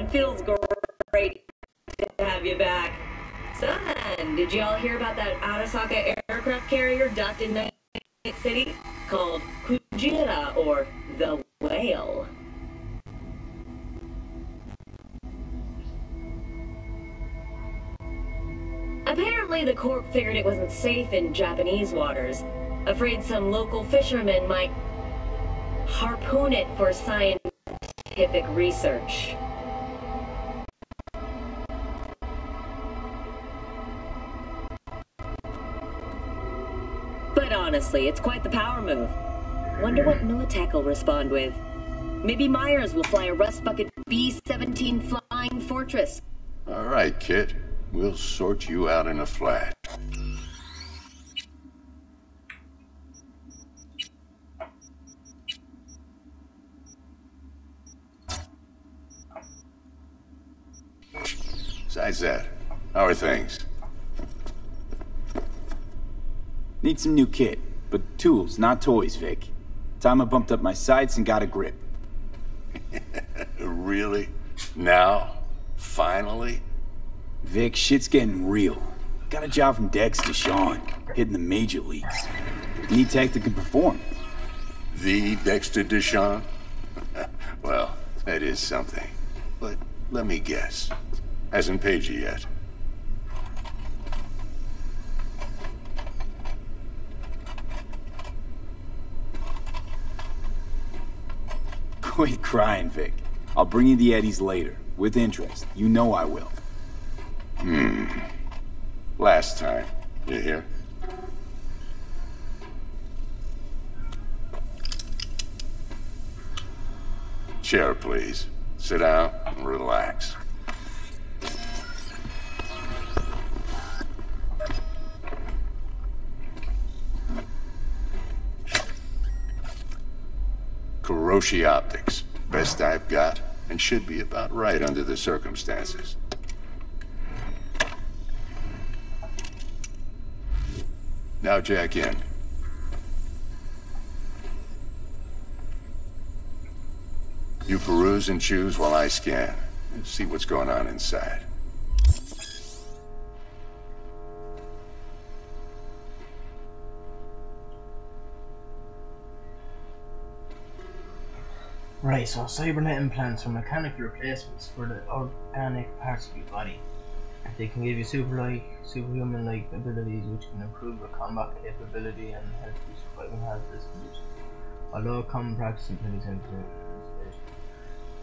man. Feels great to have you back. Son, did y'all hear about that Arasaka aircraft carrier docked in Night City? Called Kujira, or the Whale. Apparently, the Corp figured it wasn't safe in Japanese waters. Afraid some local fishermen might harpoon it for scientific research. Honestly, it's quite the power move. Wonder what Militech will respond with. Maybe Myers will fly a Rust Bucket B-17 Flying Fortress. All right, kid. We'll sort you out in a flash. Besides that, how are things? Need some new kit, but tools, not toys, Vic. Time I bumped up my sights and got a grip. really? Now? Finally? Vic, shit's getting real. Got a job from Dex DeShawn, hitting the major leagues. Need tech that can perform. The Dexter DeShawn? well, that is something. But let me guess. Hasn't paid you yet. Quit crying, Vic. I'll bring you the Eddies later, with interest. You know I will. Hmm. Last time. You hear? Chair, please. Sit down and relax. Kiroshi Optics. Best I've got, and should be about right under the circumstances. Now jack in. You peruse and choose while I scan. And see what's going on inside. Right, so cybernet implants are mechanical replacements for the organic parts of your body. They can give you super like superhuman like abilities which can improve your combat capability and help you survive in hazardous conditions. Although common practice in 20th century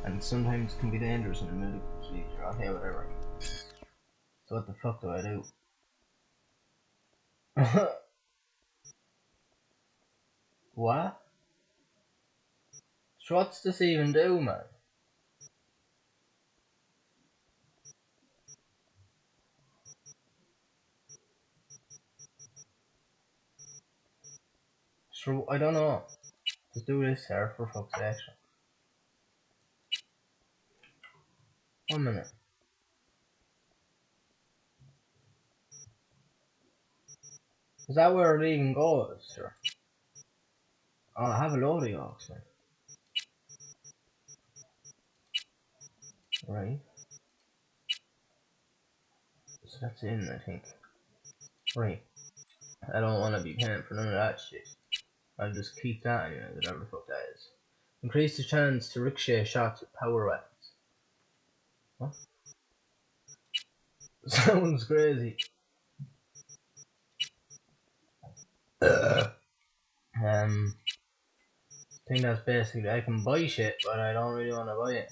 and sometimes can be dangerous in a medical procedure. Okay, whatever. So what the fuck do I do? what? So what's this even do, man? So I don't know. Just do this here for fuck's sake. One minute. Is that where it even goes, sir? Oh, I have a load of yolks, man. Right. So that's in, I think. Right. I don't want to be paying for none of that shit. I'll just keep that anyway, whatever the fuck that is. Increase the chance to ricochet shots with power weapons. What? Sounds crazy. um, I think that's basically I can buy shit, but I don't really want to buy it.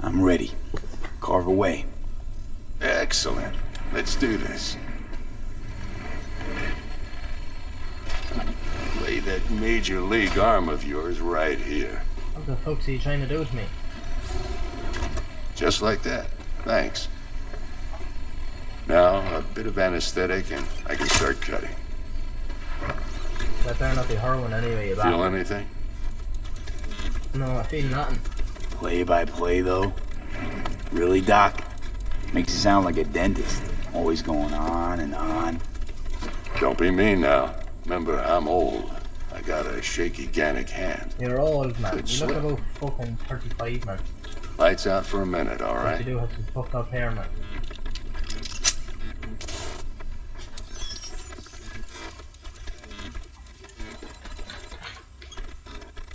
I'm ready. Carve away. Excellent. Let's do this. Lay that Major League arm of yours right here. What the fuck's he trying to do to me? Just like that. Thanks. Now, a bit of anesthetic and I can start cutting. That better not be heroin anyway, you Feel bastard. anything? No, I feel nothing. Play by play, though? Really, Doc? Makes you sound like a dentist. Always going on and on. Don't be mean now. Remember, I'm old. I got a shaky Gannic hand. You're old, man. Good you look slip. about fucking 35, man. Lights out for a minute, alright? But you do have some fucked up hair, man.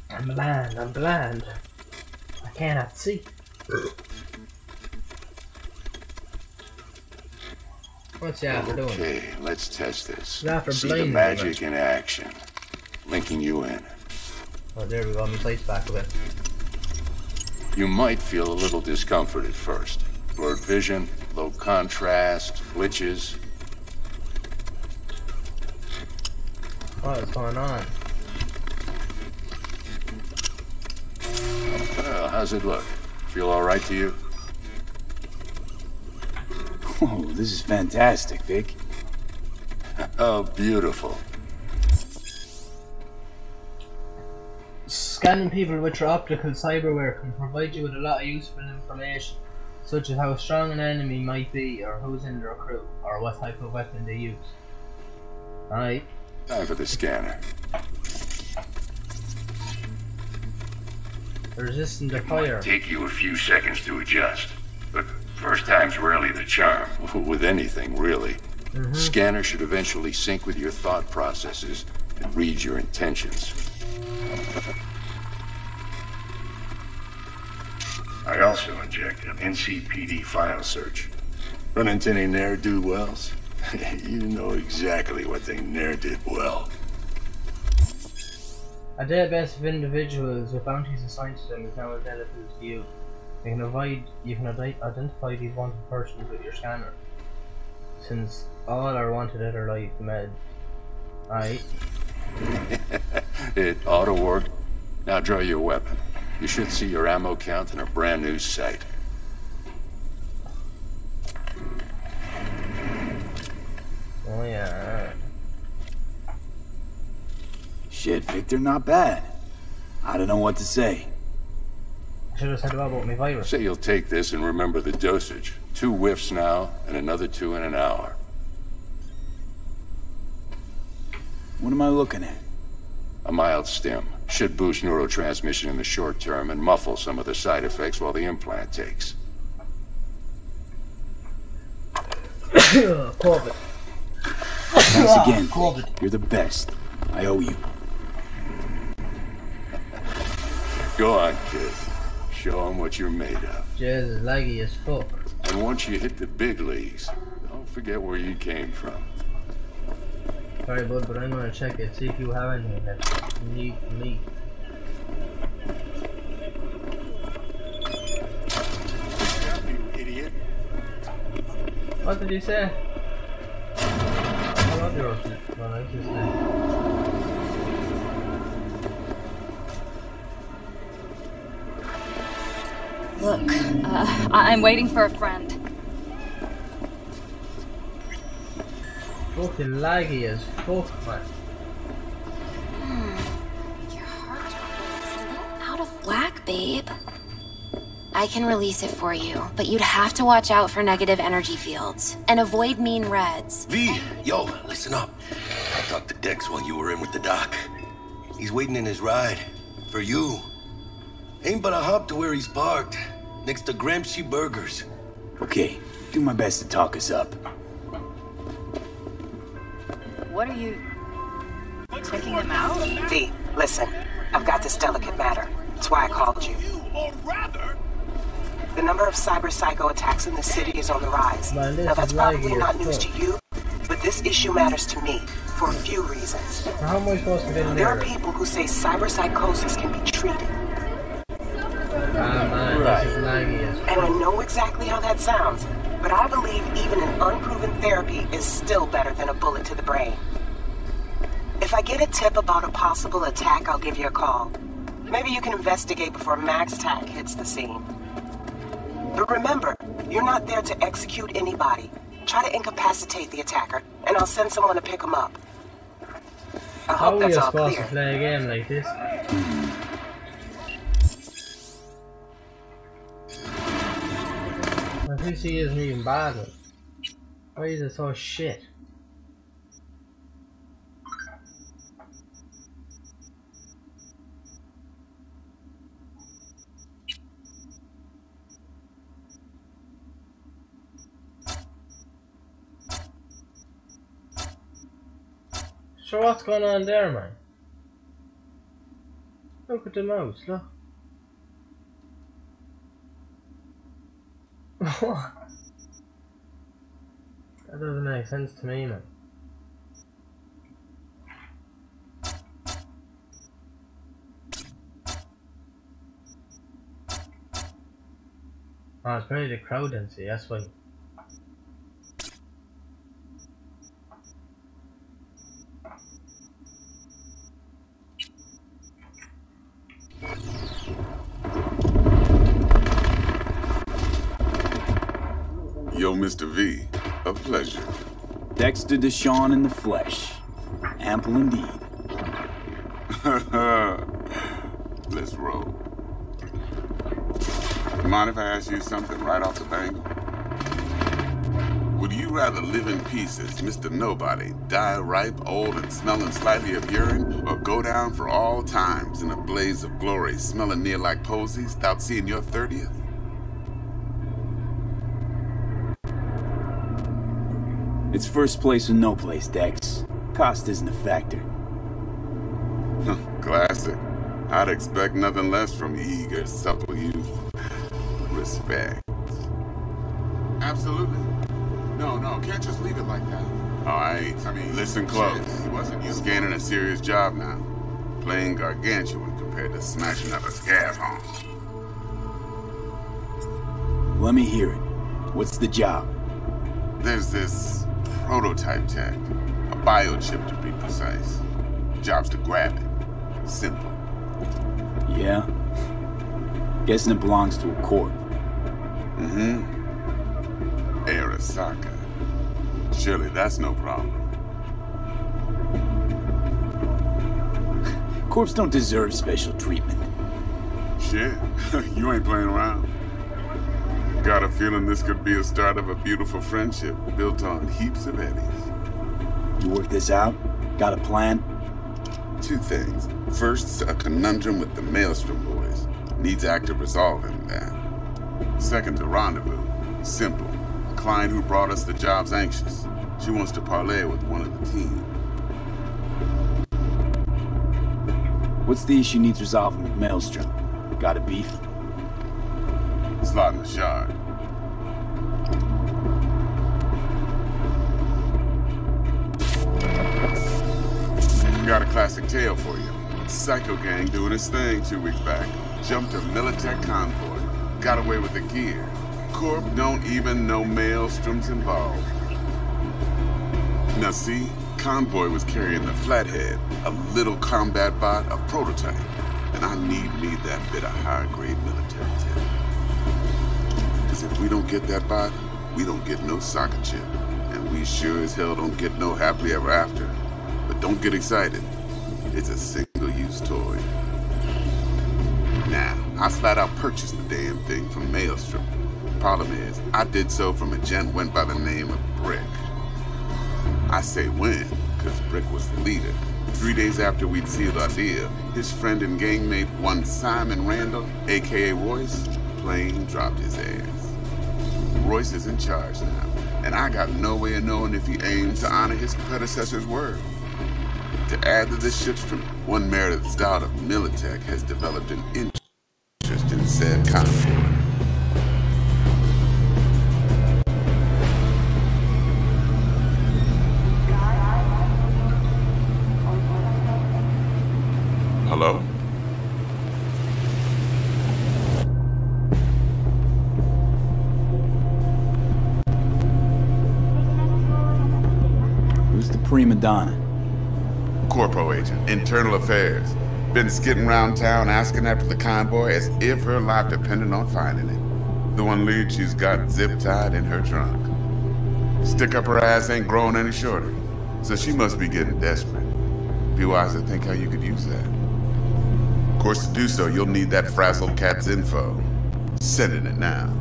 I'm blind, I'm blind. I cannot see. What's the after doing? Okay, let's test this. See the magic in action. Linking you in. Oh, there we go, my sight's back a bit. You might feel a little discomfort at first. Blurred vision, low contrast, glitches. What is going on? Well, how's it look? Feel all right to you? Oh, this is fantastic, Vic. Oh, beautiful. Scanning people with your optical cyberware can provide you with a lot of useful information, such as how strong an enemy might be, or who's in their crew, or what type of weapon they use. Alright, Time for the scanner. Resistant to fire. Take you a few seconds to adjust. But first time's rarely the charm. With anything, really. Mm-hmm. Scanner should eventually sync with your thought processes and read your intentions. I also inject an NCPD file search. Run into any ne'er-do-wells? you know exactly what they ne'er did well. A database of individuals with bounties assigned to them is now available to you. You can avoid, you can ide- identify these wanted persons with your scanner. Since all are wanted at are life med. Alright, It ought to work. Now draw your weapon. You should see your ammo count in a brand new sight. oh yeah. Shit, Victor, not bad. I don't know what to say. I should have said about my virus. Say you'll take this and remember the dosage. Two whiffs now, and another two in an hour. What am I looking at? A mild stim. Should boost neurotransmission in the short term and muffle some of the side effects while the implant takes. COVID. Thanks again, COVID. Vic. You're the best. I owe you. Go on, kid. Show 'em what you're made of. Jesus, laggy as fuck. And once you hit the big leagues, don't forget where you came from. Sorry, bud, but I'm gonna check it, see if you have anything that's unique me. What did you say? I love yours. Well, I just Look, uh, I- I'm waiting for a friend. Fucking laggy as fuck, man. Your heart is a little out of whack, babe. I can release it for you, but you'd have to watch out for negative energy fields and avoid mean reds. V, yo, listen up. I talked to Dex while you were in with the doc. He's waiting in his ride. For you. Ain't but a hop to where he's parked. Next to Gramsci Burgers. Okay, do my best to talk us up. What are you taking them out? V, listen. I've got this delicate matter. That's why I called you. The number of cyber psycho attacks in the city is on the rise. Now that's probably not news to you, but this issue matters to me for a few reasons. How am I supposed to get in There are people who say cyber psychosis can be treated, and I know exactly how that sounds, but I believe even an unproven therapy is still better than a bullet to the brain. If I get a tip about a possible attack, I'll give you a call. Maybe you can investigate before Max Tac hits the scene. But remember, you're not there to execute anybody. Try to incapacitate the attacker, and I'll send someone to pick him up. I hope you that's all clear. to play a game like this? PC isn't even. Like. Why is it so shit? So what's going on there, man? Look at the mouse, look. That doesn't make sense to me, man. Oh, it's probably the crowd density, that's why. Dexter Deshawn in the flesh. Ample indeed. Let's roll. Mind if I ask you something right off the bangle? Would you rather live in pieces, Mr. Nobody, die ripe, old, and smelling slightly of urine, or go down for all times in a blaze of glory, smelling near like posies, without seeing your 30th? It's first place or no place, Dex. Cost isn't a factor. Classic. I'd expect nothing less from eager, supple youth. Respect. Absolutely. No, no, can't just leave it like that. All right. I mean, listen close. Shit, wasn't you scanning a serious job now? Playing gargantuan compared to smashing up a scab home. Let me hear it. What's the job? There's this prototype tech, a biochip to be precise. Job's to grab it. Simple. Yeah? Guessing it belongs to a corp. Mm-hmm. Arasaka. Surely that's no problem. Corps don't deserve special treatment. Shit, you ain't playing around. Got a feeling this could be a start of a beautiful friendship built on heaps of eddies. You work this out? Got a plan? Two things. First, a conundrum with the Maelstrom boys. Needs active resolving that. Second, a rendezvous. Simple. A client who brought us the job's anxious. She wants to parlay with one of the team. What's the issue needs resolving with Maelstrom? Got a beef? Slot in the. Got a classic tale for you. Psycho gang doing his thing two weeks back. Jumped a Militech convoy. Got away with the gear. Corp don't even know Maelstrom's involved. Now see, convoy was carrying the Flathead, a little combat bot, a prototype. And I need me that bit of high-grade military tech. Because if we don't get that bot, we don't get no soccer chip. And we sure as hell don't get no happily ever after. But don't get excited. It's a single-use toy. Now, I flat out purchased the damn thing from Maelstrom. Problem is, I did so from a gent went by the name of Brick. I say when, because Brick was the leader. Three days after we'd sealed our deal, his friend and gangmate, one Simon Randall, aka Royce, plain dropped his ass. Royce is in charge now, and I got no way of knowing if he aims to honor his predecessor's word. To add to this shitstorm, one Meredith Stout of Militech has developed an interest in said convoy. Donna? Corpo agent, internal affairs. Been skidding around town asking after the convoy as if her life depended on finding it. The one lead she's got zip-tied in her trunk. Stick up her ass ain't growing any shorter, so she must be getting desperate. Be wise to think how you could use that. Of course, to do so, you'll need that frazzled cat's info. Sending it now.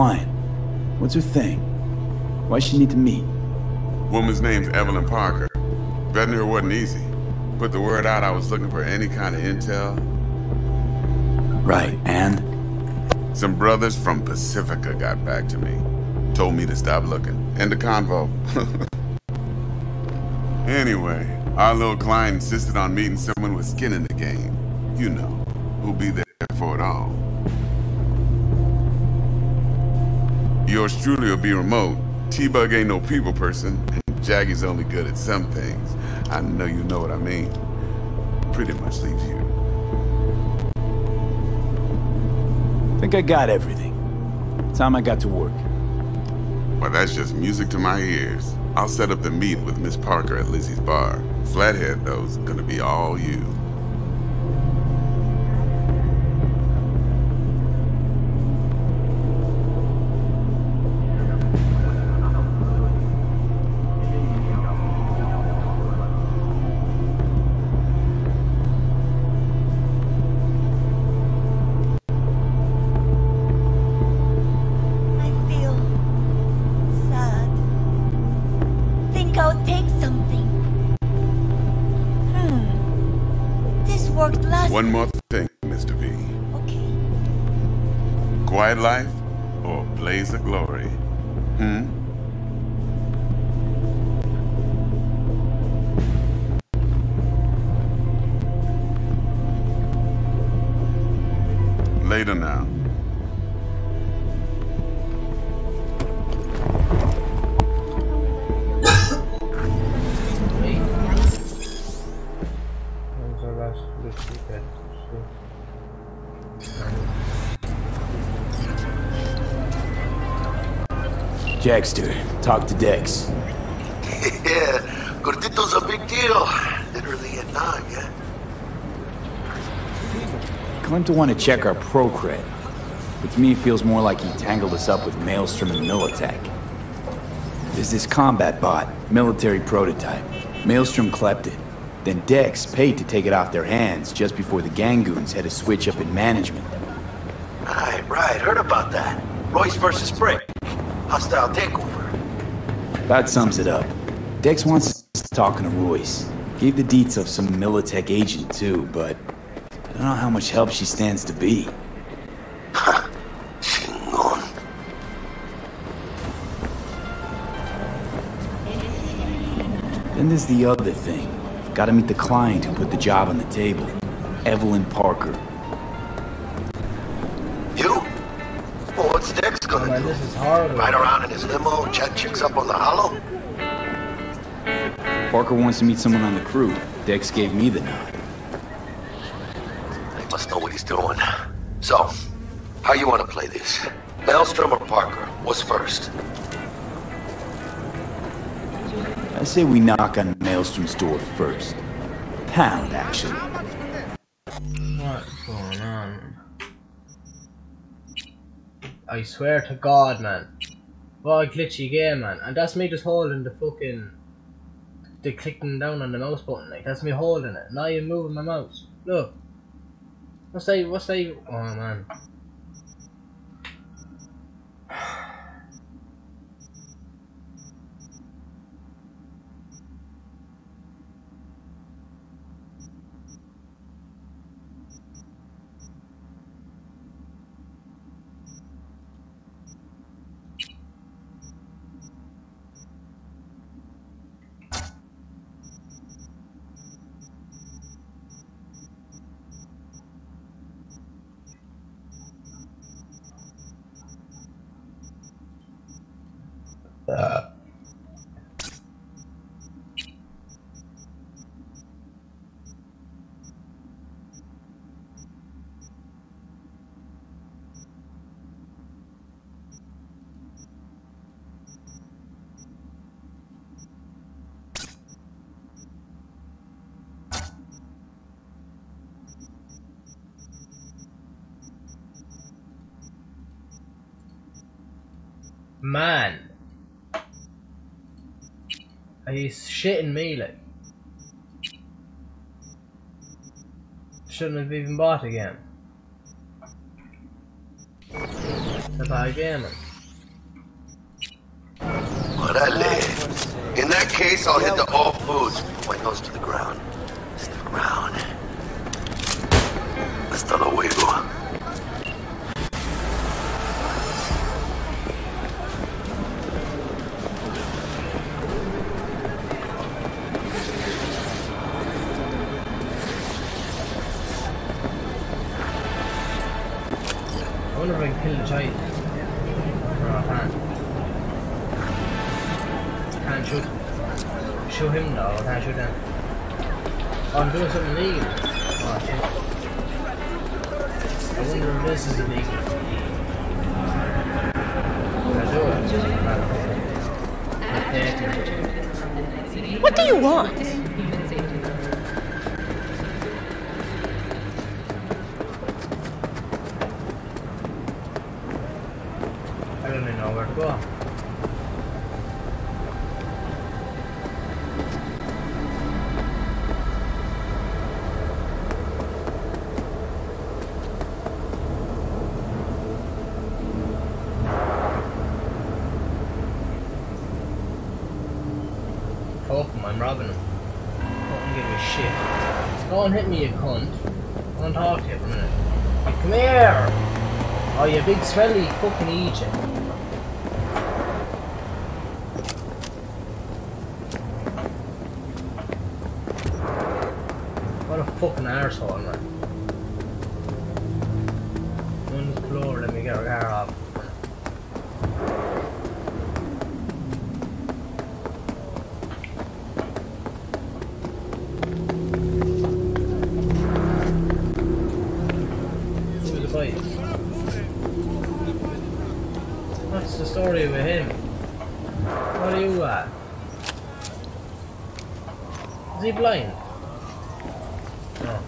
Client. What's her thing? Why she need to meet? Woman's name's Evelyn Parker. Betting her wasn't easy. Put the word out I was looking for any kind of intel. Right, and? Some brothers from Pacifica got back to me. Told me to stop looking. End the convo. anyway, our little client insisted on meeting someone with skin in the game. You know, who'll be there for it all. Yours truly will be remote. T-Bug ain't no people person, and Jackie's only good at some things. I know you know what I mean. Pretty much leaves you. Think I got everything. Time I got to work. Well, that's just music to my ears. I'll set up the meet with Miss Parker at Lizzie's bar. Flathead, though's gonna be all you. Later now. Jagster, talk to Dex. Yeah, Gordito's a big deal. Literally at nine, yeah? Claimed to want to check our pro cred. But to me, it feels more like he tangled us up with Maelstrom and Militech. There's this combat bot, military prototype. Maelstrom clept it. Then Dex paid to take it off their hands just before the Gangoons had a switch up in management. Right, right. Heard about that. Royce versus Brick. Hostile takeover. That sums it up. Dex wants us talking to Royce. Gave the deets of some Militech agent too, but don't know how much help she stands to be. Then there's the other thing. Gotta meet the client who put the job on the table. Evelyn Parker. You? Well, what's Dex gonna Man, do? this is horrible. Ride around in his limo, chat chicks up on the hollow? Parker wants to meet someone on the crew. Dex gave me the nod. Doing. So, how you want to play this? Maelstrom or Parker? What's first? I say we knock on Maelstrom's door first. Pound, actually. What's going on? I swear to God, man. What a glitchy game, man. And that's me just holding the fucking. The clicking down on the mouse button, like, that's me holding it. Now you're moving my mouse. Look. What's they, what's they. Oh. Man. Shitting me like. Shouldn't have even bought again. The buy gaming. Orale. In that case, I'll head to all foods. Point those to the ground. Stick around. Hasta luego. No. Don't hit me, you cunt. I want to talk to you for a minute. Come here! Oh, you big smelly fucking Egypt. What a fucking arsehole, man. On the floor, let me get her car off. Who was the bite? What's the story with him? What are you at? Is he blind? No.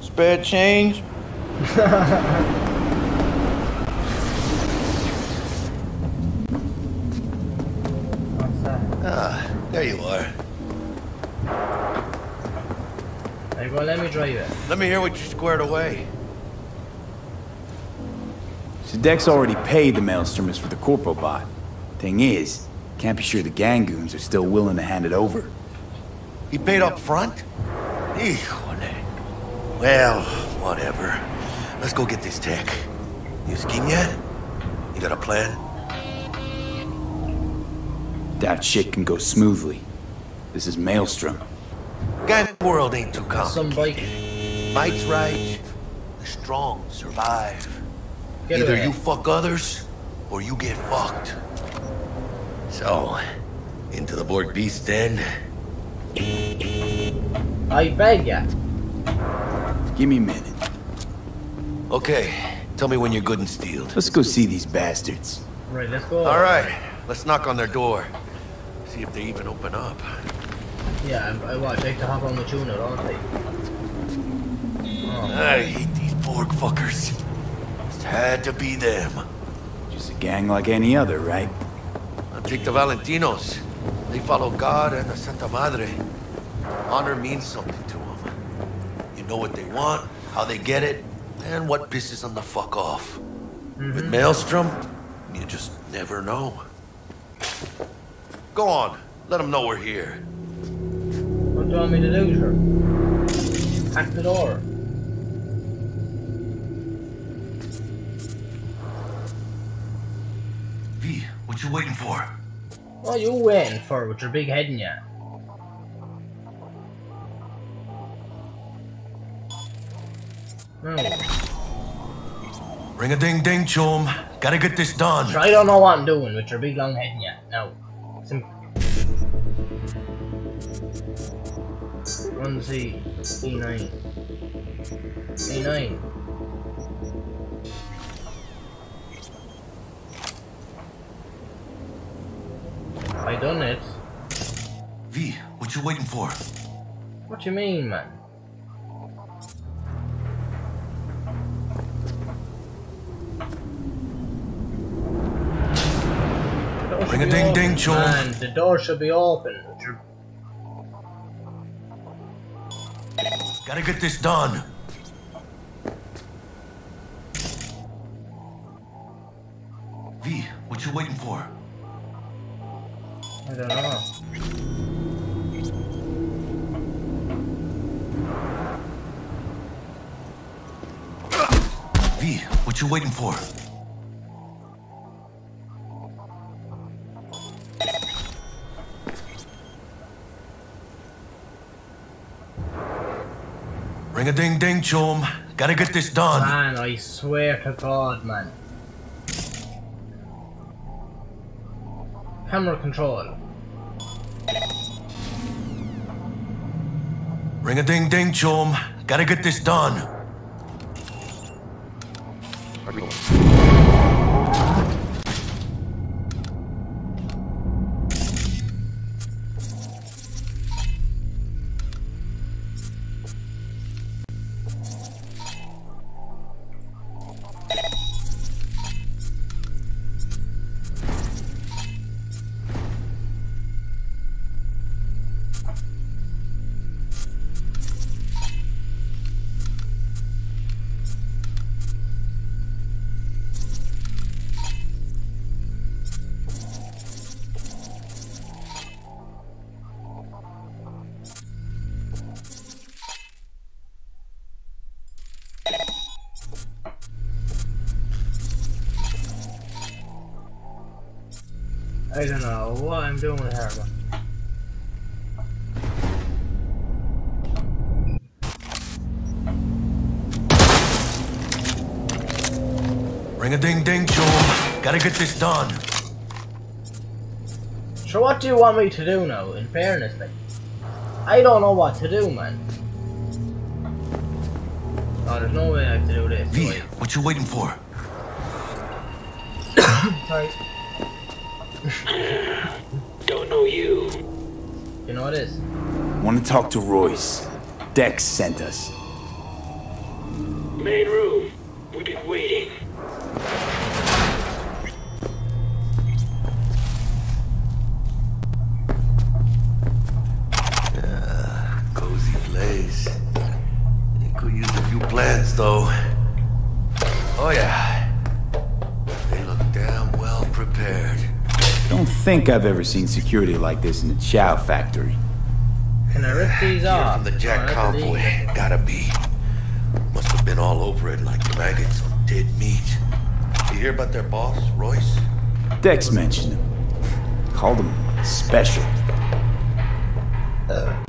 Spare change? Ah, there you are. Are you let me drive it? Let me hear what you squared away. So Dex already paid the Maelstromers for the Corpo bot. Thing is, can't be sure the Gangoons are still willing to hand it over. He paid up front? Híjole. Well, whatever. Let's go get this tech. You scheme yet? You got a plan? That shit can go smoothly. This is Maelstrom. Gang world ain't too Some complicated. bike. Mike's right. The strong survive. Get Either you fuck others, or you get fucked. So, into the Borg Beast den. I beg ya. Give me a minute. Okay, tell me when you're good and steeled. Let's go see these bastards. Right, let's go. All right, let's knock on their door. See if they even open up. Yeah, I, I watch. I have to hop on the you now, don't I? Oh, I hate these Borg fuckers. It had to be them. Just a gang like any other, right? I'll take the Valentinos. They follow God and the Santa Madre. Honor means something to them. You know what they want, how they get it, and what pisses them the fuck off. Mm-hmm. With Maelstrom, you just never know. Go on, let them know we're here. what do you want me to do, sir? Hack the door. What you waiting for? What are you waiting for with your big head in ya? No. Ring a ding ding, chum. Gotta get this done. I don't know what I'm doing with your big long head in ya. No. Some... One C. E9. E9. I done it. V, what you waiting for? What you mean, man? Ring a ding ding, chum. Man, the door should be open. Gotta get this done. V, what you waiting for? I don't know. V, what you waiting for? Ring a ding ding, chum. Gotta get this done. Man, I swear to God, man. Camera control. Ring a ding ding, chum. Gotta get this done. Gotta get this done. So what do you want me to do now, in fairness, like? I don't know what to do, man. Oh, there's no way I have to do this. V, what you waiting for? Sorry. Don't know you. You know what it is? Want to talk to Royce. Dex sent us. Main room. We've been waiting. Though. Oh, yeah. They look damn well prepared. Don't think I've ever seen security like this in a chow factory. Can I rip these off? From the Jack Oh, convoy. Gotta be. Must have been all over it like maggots on dead meat. You hear about their boss, Royce? Dex mentioned him. Called him special. Milk.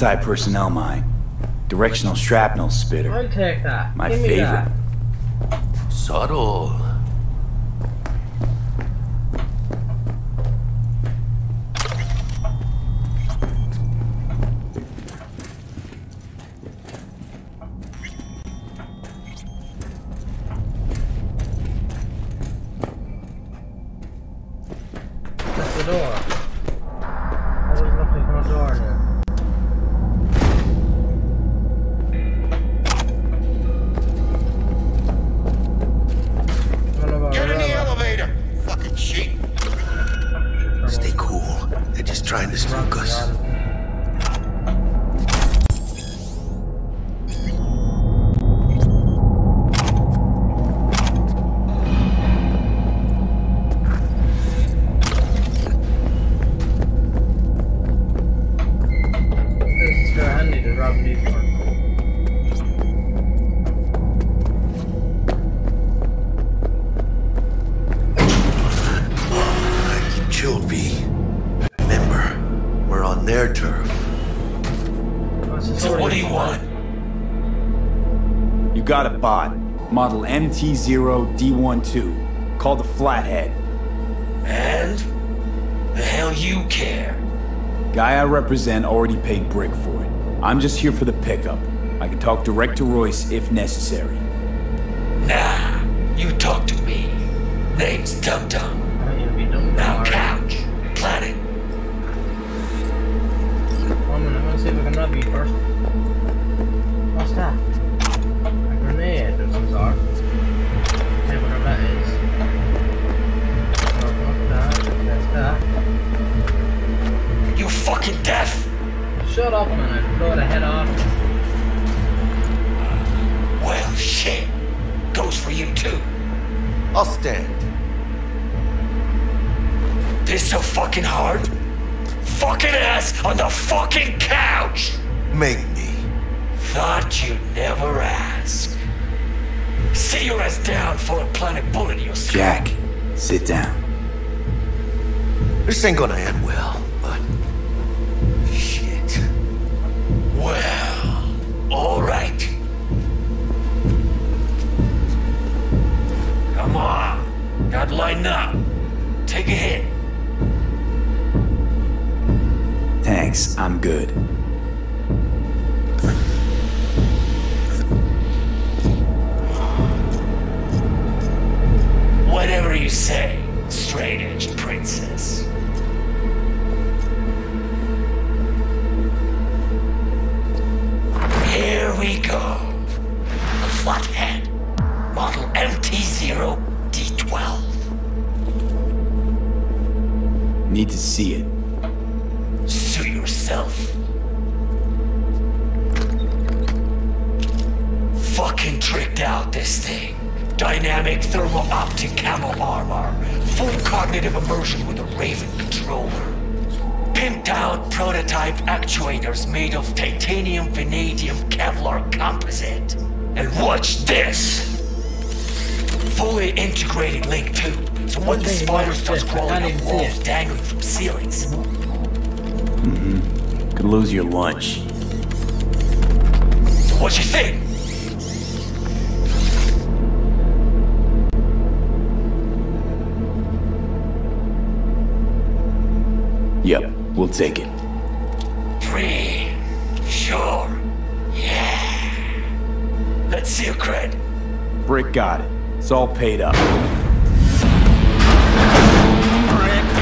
Anti-personnel mine. Directional shrapnel spitter. I'll take that. My Give me favorite. that. Subtle. That's the door. MT0D12, called the Flathead. And? The hell you care? Guy I represent already paid Brick for it. I'm just here for the pickup. I can talk direct to Royce if necessary. Nah, you talk to me. Name's Dum Dum. You too. I'll stand. This so fucking hard? Fucking ass on the fucking couch! Make me. Thought you'd never ask. Sit your ass down for a planet bullet in your skull. Jack, sit down. This ain't gonna end well, but. Shit. Well, Come on. Got line up. Take a hit. Thanks, I'm good. Whatever you say, straight edge princess. Here we go. A flathead. Model MT0 D12. Need to see it. Sue yourself. Fucking tricked out this thing. Dynamic thermal optic camo armor. Full cognitive immersion with a Raven controller. Pimped out prototype actuators made of titanium, vanadium, Kevlar composite. And watch this! Fully integrated link too. So when the spider starts crawling up walls dangling from ceilings, Mm-hmm. Could lose your lunch. So what you think? Yep, we'll take it. Free. Sure. Yeah. Let's see your cred. Brick got it. It's all paid up. Brick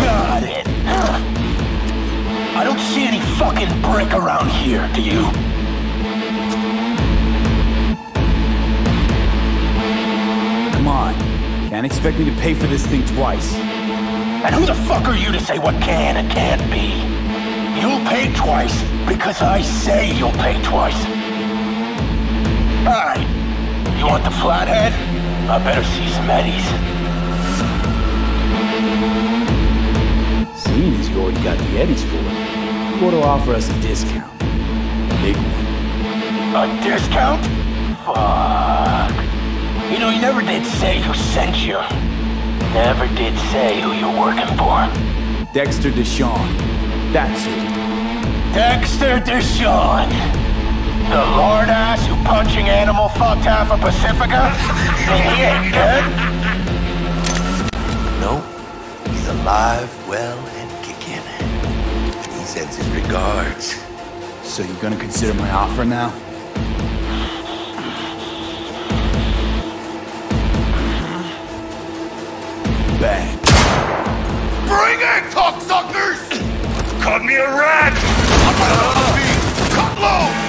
got it. I don't see any fucking brick around here, do you? Come on. Can't expect me to pay for this thing twice. And who the fuck are you to say what can and can't be? You'll pay twice because I say you'll pay twice. Alright. You want the flathead? I better see some eddies. Seeing as you already got the eddies for it, you ought to offer us a discount. Big one. A discount? Fuck. You know, you never did say who sent you. Never did say who you're working for. Dexter DeShawn. That's it. Dexter DeShawn. The lord ass who punching animal fucked half of Pacifica? And he ain't dead? Nope. he's alive, well, and kicking. He sends his regards. So you're gonna consider my offer now? Bang. Bring it, cocksuckers! Caught me a rat! I'm gonna be cut low!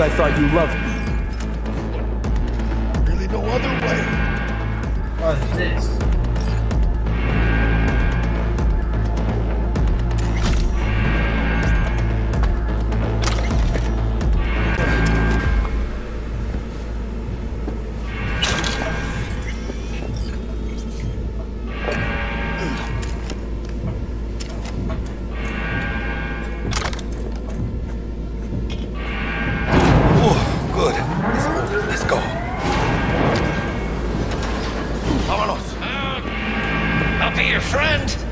I thought you loved me. Friend.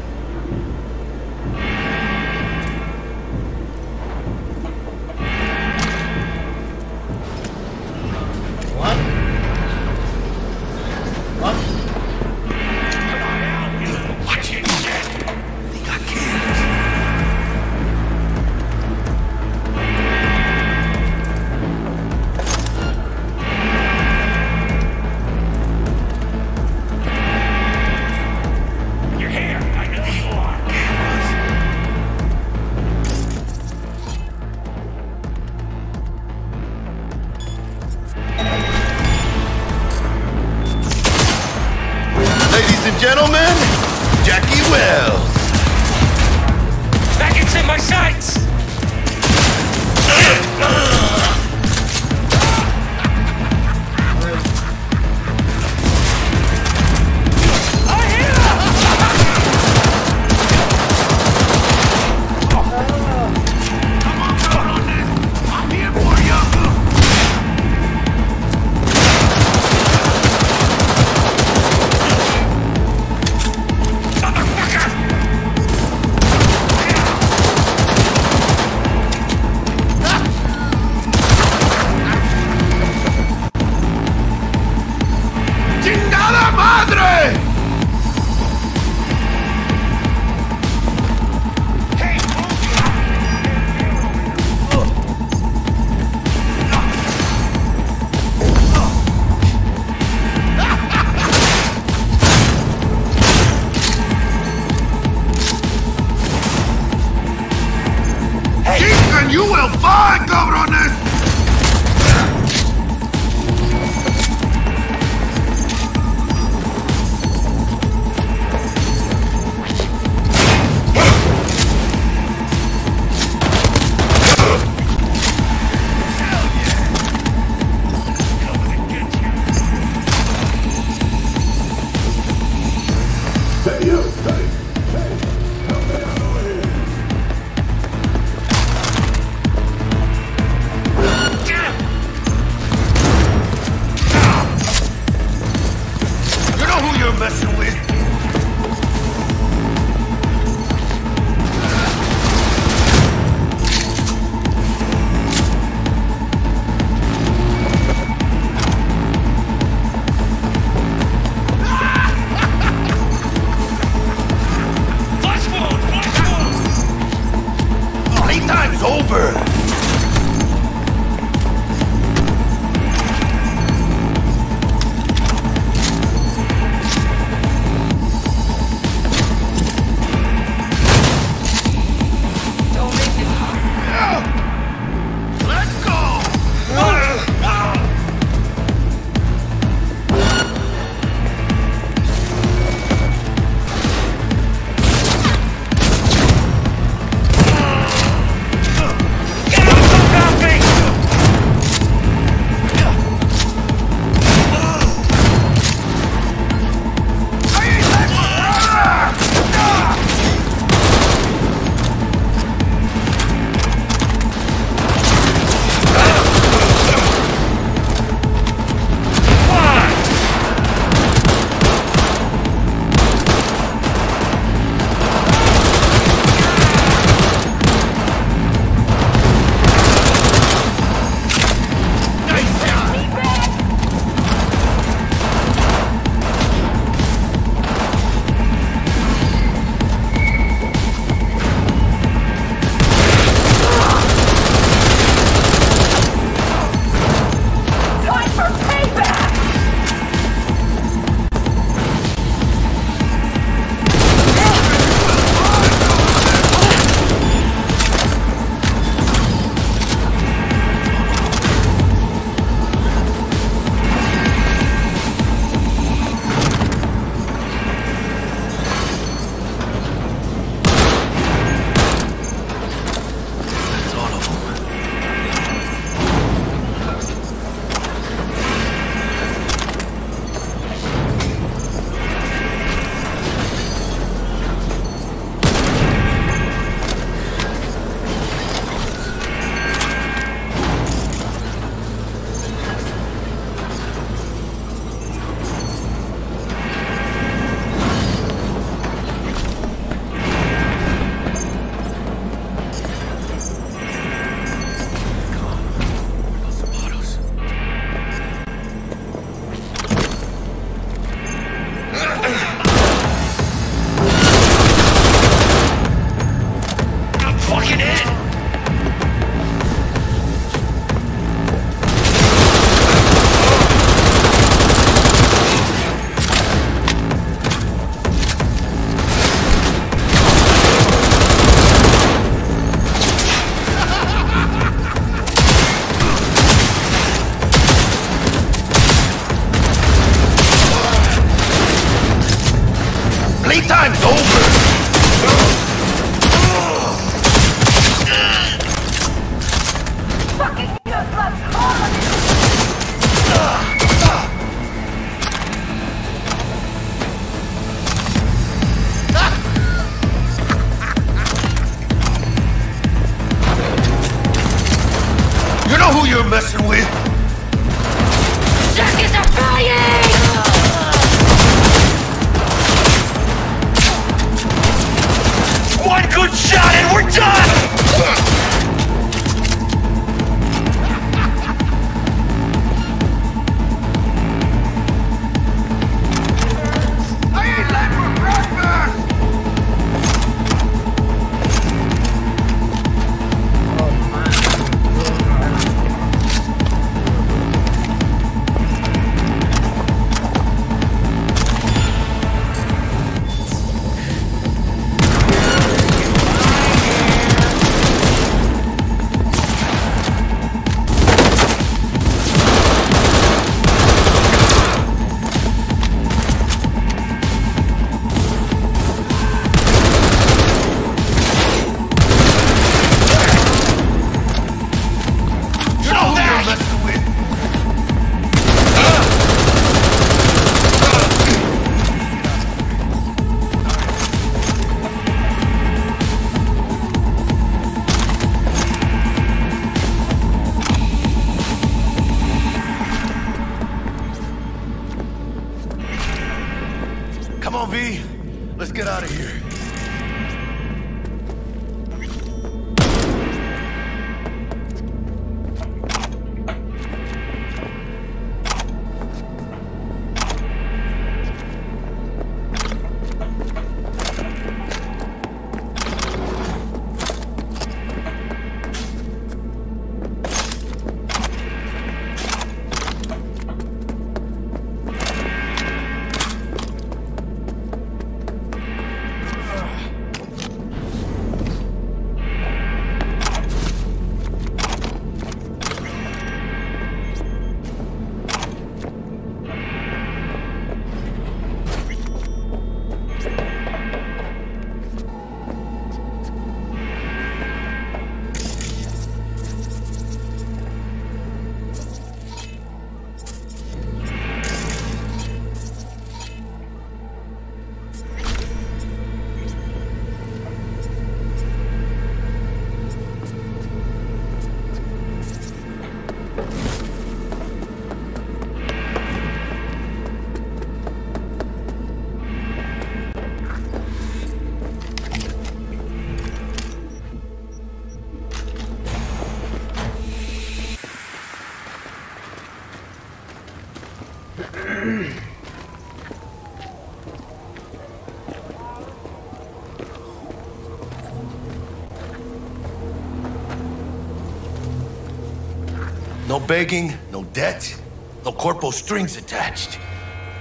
Begging, no debt, no corpo strings attached.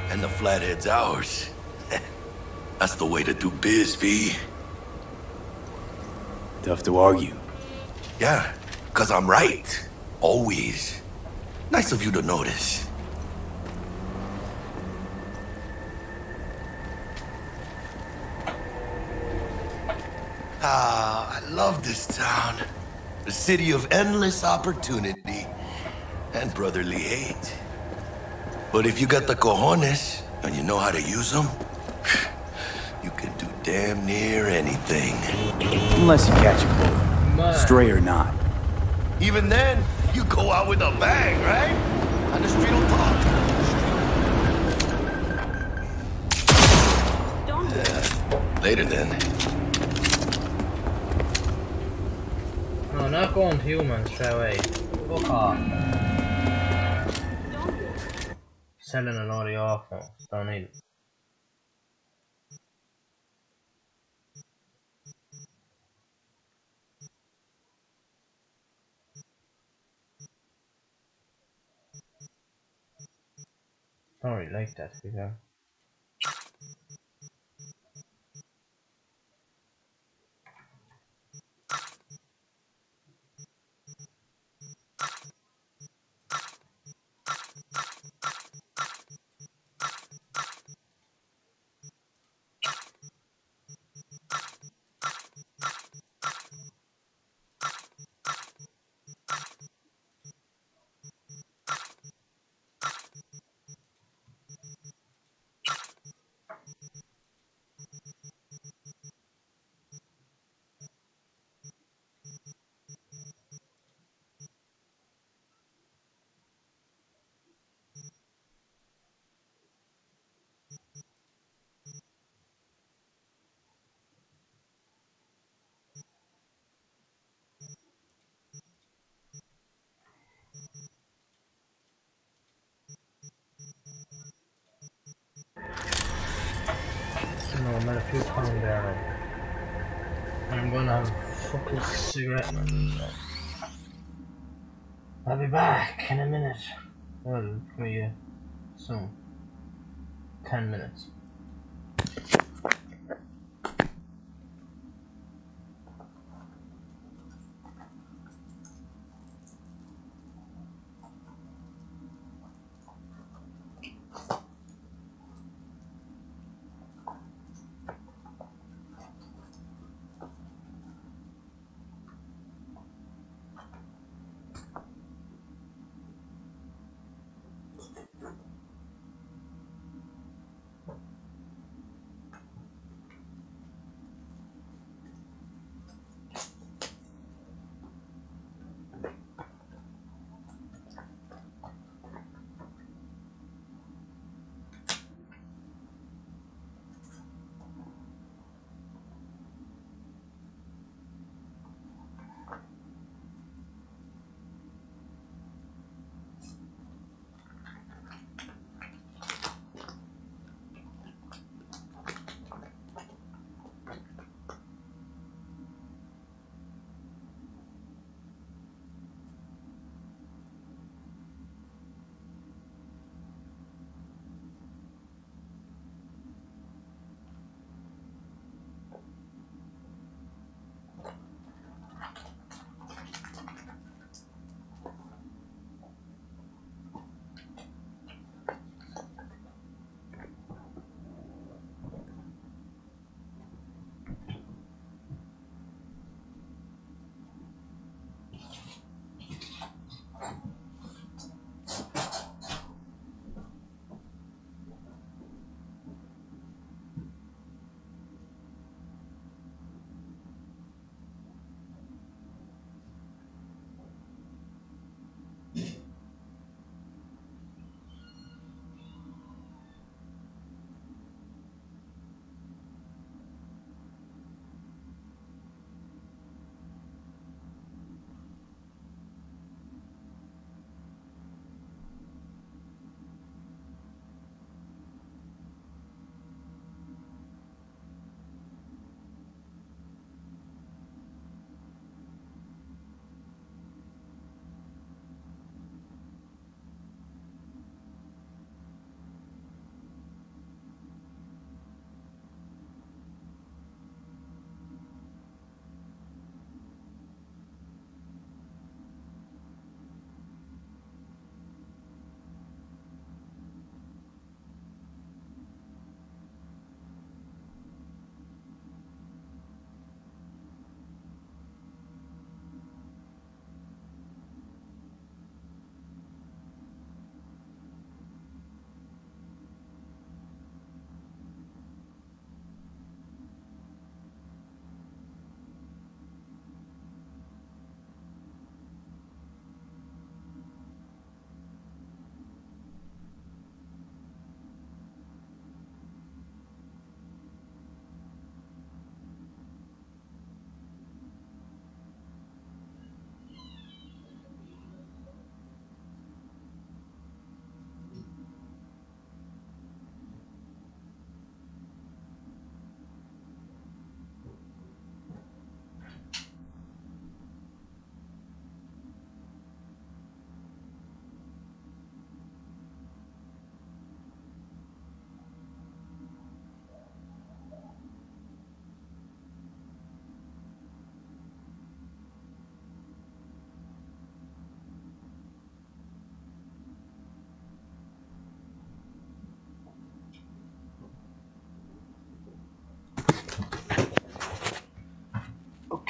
And the flathead's ours. That's the way to do biz, V. Tough to argue. Yeah, cause I'm right. Always. Nice of you to notice. Ah, I love this town. The city of endless opportunity and brotherly hate. But if you got the cojones and you know how to use them, you can do damn near anything. Unless you catch a bullet. Stray or not. Even then, you go out with a bang, right? On the street will talk. Later then. No, not going to humans straight away. Fuck off. Selling a lot of your phones. Don't need it. Really like that, to be fair. No, I'm at a few pound there. I'm gonna have a fucking cigarette.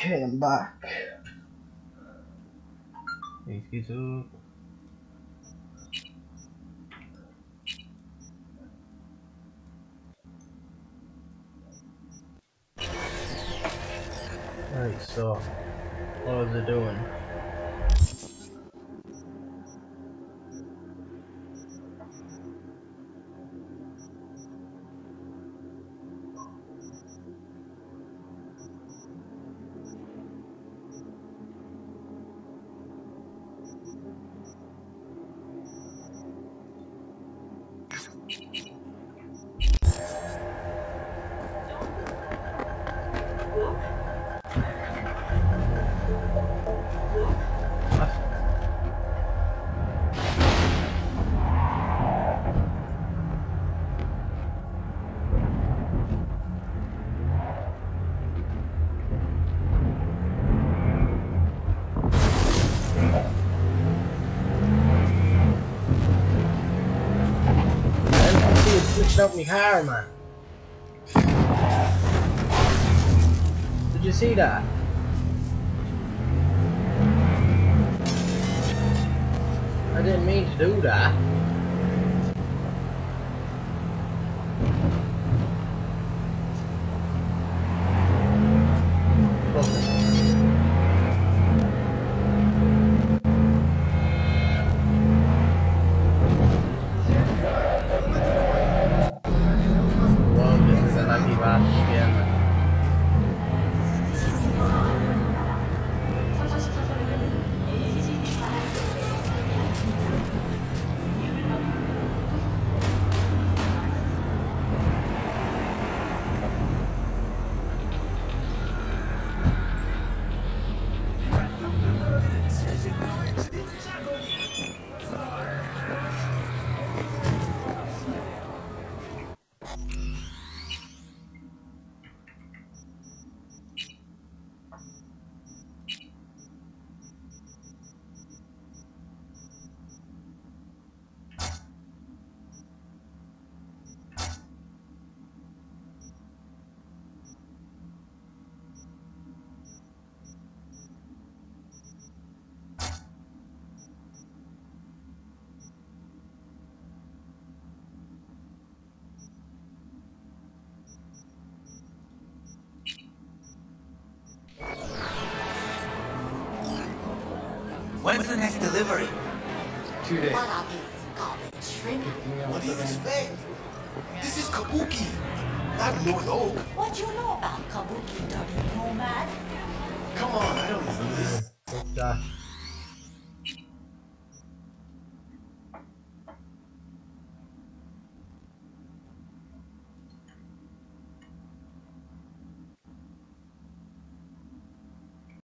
Okay, I'm back. Excuse me. Right, so what was it doing? My car, When's the next delivery? Two days. What are these garbage shrimp? What do you expect? This is Kabuki, not North Oak. What do you know about Kabuki, dirty nomad? Come on, I don't know this. Fuck uh, that.